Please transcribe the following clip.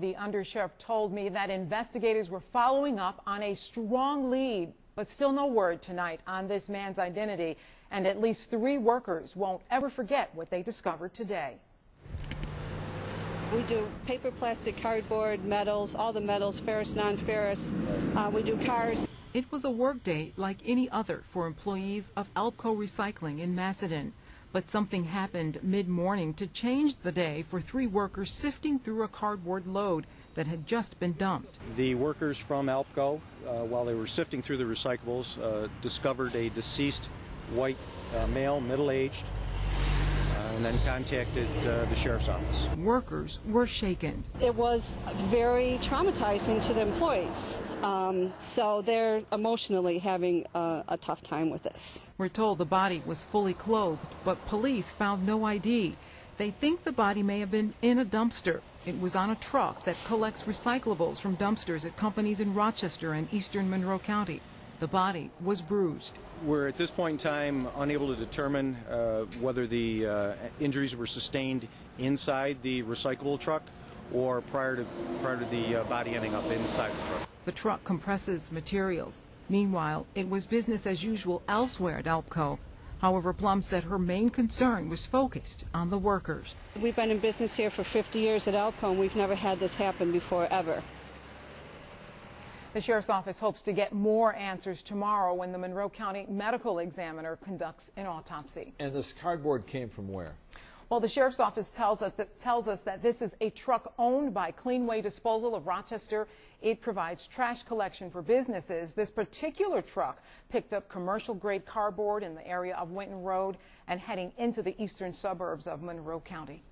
The undersheriff told me that investigators were following up on a strong lead, but still no word tonight on this man's identity. And at least three workers won't ever forget what they discovered today. We do paper, plastic, cardboard, metals, all the metals, ferrous, non-ferrous. Uh, we do cars. It was a workday like any other for employees of Alpco Recycling in Macedon. But something happened mid-morning to change the day for three workers sifting through a cardboard load that had just been dumped. The workers from Alpco, uh, while they were sifting through the recyclables, uh, discovered a deceased white uh, male, middle-aged, and then contacted uh, the sheriff's office. Workers were shaken. It was very traumatizing to the employees. Um, so they're emotionally having a, a tough time with this. We're told the body was fully clothed, but police found no ID. They think the body may have been in a dumpster. It was on a truck that collects recyclables from dumpsters at companies in Rochester and eastern Monroe County. The body was bruised. We're at this point in time unable to determine uh, whether the uh, injuries were sustained inside the recyclable truck or prior to prior to the uh, body ending up inside the truck. The truck compresses materials. Meanwhile, it was business as usual elsewhere at Alpco. However, Plum said her main concern was focused on the workers. We've been in business here for 50 years at Alpco, and we've never had this happen before, ever. The sheriff's office hopes to get more answers tomorrow when the Monroe County medical examiner conducts an autopsy. And this cardboard came from where? Well, the sheriff's office tells us, that, tells us that this is a truck owned by Cleanway Disposal of Rochester. It provides trash collection for businesses. This particular truck picked up commercial grade cardboard in the area of Winton Road and heading into the eastern suburbs of Monroe County.